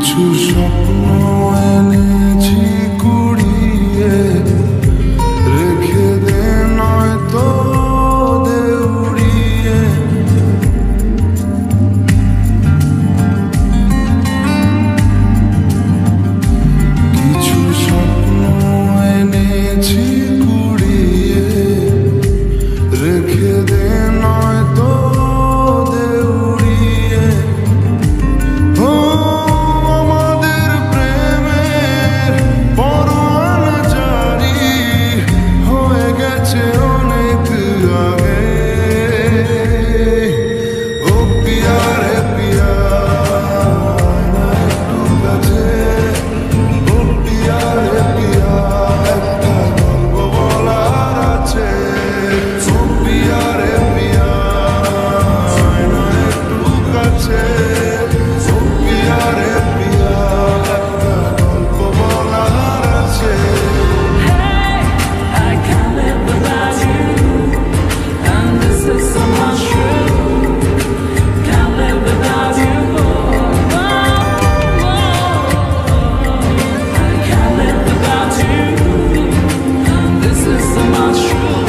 tout simplement. true.